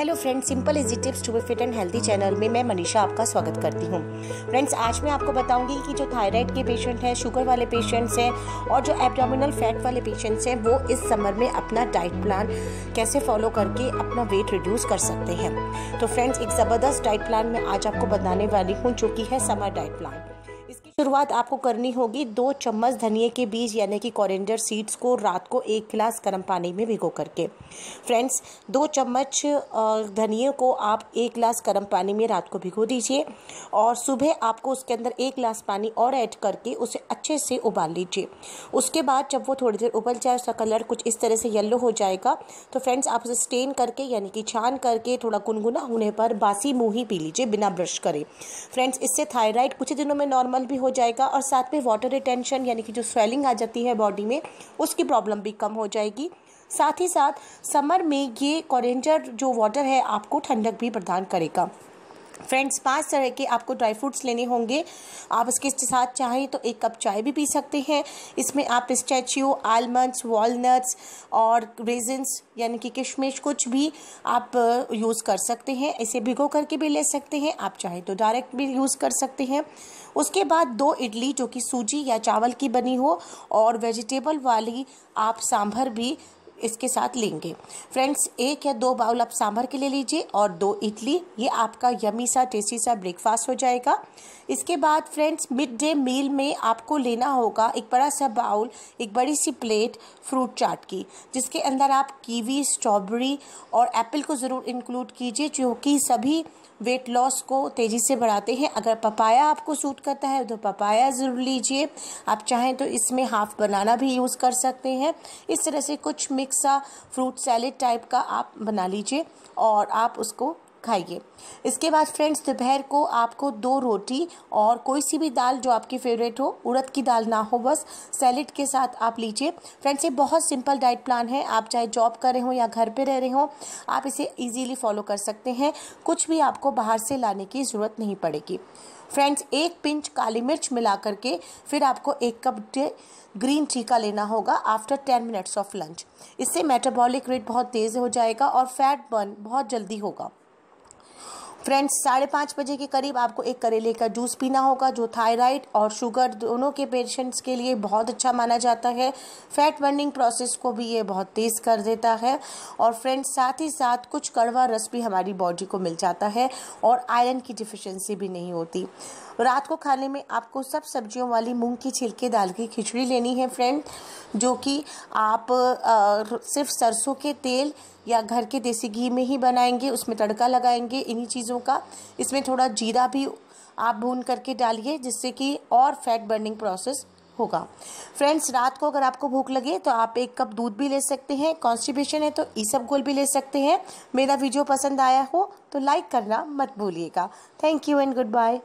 Hello friends simple easy tips to be fit and healthy channel में मैं मनीषा आपका स्वागत करती हूँ। फ्रेंड्स आज मैं आपको बताऊँगी कि जो थायराइड के पेशेंट हैं शुगर वाले पेशेंट्स हैं और जो एब्डोमिनल फैट वाले पेशेंट्स हैं, वो इस समर में अपना डाइट प्लान कैसे फॉलो करके अपना वेट रिड्यूस कर सकते हैं। तो फ्रेंड्स एक ज़बरदस्त डाइट प्लान मैं आज आपको बताने वाली हूँ, जो कि है समर डाइट प्लान शुरुआत आपको करनी होगी दो चम्मच धनिए के बीज, यानी कि कॉरेंडर सीड्स को रात को एक गिलास गर्म पानी में भिगो करके। फ्रेंड्स दो चम्मच धनिए को आप एक गिलास गर्म पानी में रात को भिगो दीजिए और सुबह आपको उसके अंदर एक गिलास पानी और ऐड करके उसे अच्छे से उबाल लीजिए। उसके बाद जब वो थोड़ी देर उबल जाए, उसका कलर कुछ इस तरह से येल्लो हो जाएगा तो फ्रेंड्स आप उसे स्टेन करके, यानी कि छान करके थोड़ा गुनगुना होने पर बासी मुँह ही पी लीजिए बिना ब्रश करे। फ्रेंड्स इससे थायराइड कुछ दिनों में नॉर्मल नॉर्मल भी हो जाएगा और साथ में वाटर रिटेंशन यानी कि जो स्वेलिंग आ जाती है बॉडी में, उसकी प्रॉब्लम भी कम हो जाएगी। साथ ही साथ समर में ये कॉरेंजर जो वाटर है, आपको ठंडक भी प्रदान करेगा। फ्रेंड्स पाँच तरह के आपको ड्राई फ्रूट्स लेने होंगे। आप इसके साथ चाहें तो एक कप चाय भी पी सकते हैं। इसमें आप स्टैच्यू आलमंड्स वॉलनट्स और रेजिन्स यानी कि किशमिश कुछ भी आप यूज़ कर सकते हैं। इसे भिगो करके भी ले सकते हैं। आप चाहें तो डायरेक्ट भी यूज़ कर सकते हैं। उसके बाद दो इडली जो कि सूजी या चावल की बनी हो और वेजिटेबल वाली आप सांभर भी इसके साथ लेंगे। फ्रेंड्स, एक या दो बाउल आप सांभर के ले लीजिए और दो इडली। ये आपका यमी सा, टेस्टी सा ब्रेकफास्ट हो जाएगा। इसके बाद फ्रेंड्स मिड डे मील में आपको लेना होगा एक बड़ा सा बाउल, एक बड़ी सी प्लेट फ्रूट चाट की, जिसके अंदर आप कीवी स्ट्रॉबेरी और एप्पल को ज़रूर इंक्लूड कीजिए, जो कि सभी वेट लॉस को तेज़ी से बढ़ाते हैं। अगर पपाया आपको सूट करता है तो पपाया ज़रूर लीजिए। आप चाहें तो इसमें हाफ़ बनाना भी यूज़ कर सकते हैं। इस तरह से कुछ मिक्स सा फ्रूट सैलेड टाइप का आप बना लीजिए और आप उसको खाइए। इसके बाद फ्रेंड्स, दोपहर को आपको दो रोटी और कोई सी भी दाल जो आपकी फेवरेट हो, उड़द की दाल ना हो, बस सैलेड के साथ आप लीजिए। फ्रेंड्स, ये बहुत सिंपल डाइट प्लान है। आप चाहे जॉब कर रहे हो या घर पे रह रहे हो, आप इसे इजीली फॉलो कर सकते हैं। कुछ भी आपको बाहर से लाने की ज़रूरत नहीं पड़ेगी। फ्रेंड्स, एक पिंच काली मिर्च मिला करके फिर आपको एक कप ग्रीन टी का लेना होगा after ten minutes of lunch. इससे मेटाबॉलिक रेट बहुत तेज़ हो जाएगा और फैट बर्न बहुत जल्दी होगा। फ्रेंड्स साढ़े पाँच बजे के करीब आपको एक करेले का जूस पीना होगा जो थायराइड और शुगर दोनों के पेशेंट्स के लिए बहुत अच्छा माना जाता है। फैट बर्निंग प्रोसेस को भी ये बहुत तेज़ कर देता है। और फ्रेंड्स साथ ही साथ कुछ कड़वा रस भी हमारी बॉडी को मिल जाता है और आयरन की डिफिशेंसी भी नहीं होती। रात को खाने में आपको सब सब्जियों वाली मूंग की छिलके दाल की खिचड़ी लेनी है फ्रेंड जो कि आप आ, सिर्फ़ सरसों के तेल या घर के देसी घी में ही बनाएँगे, उसमें तड़का लगाएँगे इन्हीं चीज़ों का। इसमें थोड़ा जीरा भी आप भून करके डालिए, जिससे कि और फैट बर्निंग प्रोसेस होगा। फ्रेंड्स रात को अगर आपको भूख लगे तो आप एक कप दूध भी ले सकते हैं। कॉन्स्टिपेशन है तो ईसब गोल भी ले सकते हैं। मेरा वीडियो पसंद आया हो तो लाइक करना मत भूलिएगा। Thank you and goodbye